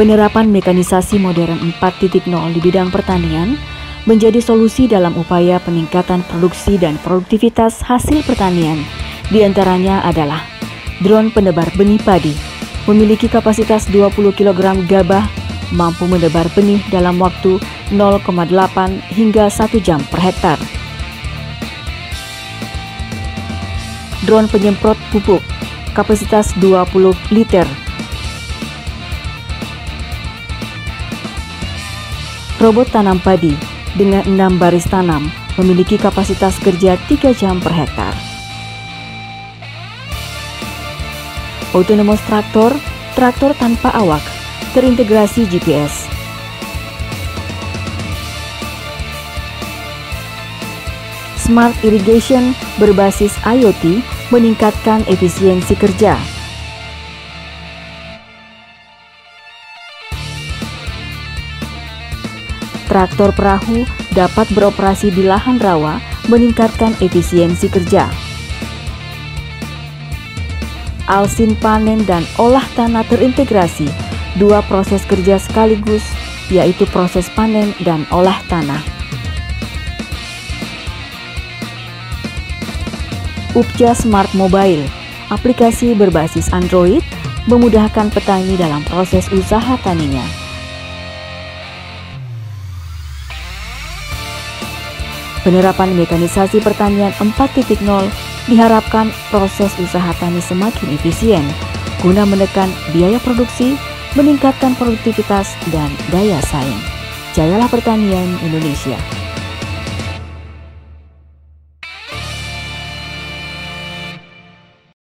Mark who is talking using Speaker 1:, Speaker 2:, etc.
Speaker 1: Penerapan mekanisasi modern 4.0 di bidang pertanian menjadi solusi dalam upaya peningkatan produksi dan produktivitas hasil pertanian. Di antaranya adalah drone penebar benih padi, memiliki kapasitas 20 kg gabah, mampu menebar benih dalam waktu 0,8 hingga 1 jam per hektar. Drone penyemprot pupuk, kapasitas 20 liter Robot tanam padi dengan enam baris tanam memiliki kapasitas kerja 3 jam per hektar. Autonomous traktor, traktor tanpa awak, terintegrasi GPS. Smart irrigation berbasis IoT meningkatkan efisiensi kerja. Traktor perahu dapat beroperasi di lahan rawa, meningkatkan efisiensi kerja. Alsin panen dan olah tanah terintegrasi, dua proses kerja sekaligus, yaitu proses panen dan olah tanah. Upja Smart Mobile, aplikasi berbasis Android, memudahkan petani dalam proses usaha taninya. Penerapan mekanisasi pertanian 4.0 diharapkan proses usaha tani semakin efisien guna menekan biaya produksi, meningkatkan produktivitas dan daya saing. Jayalah pertanian Indonesia.